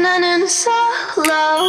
none in solo.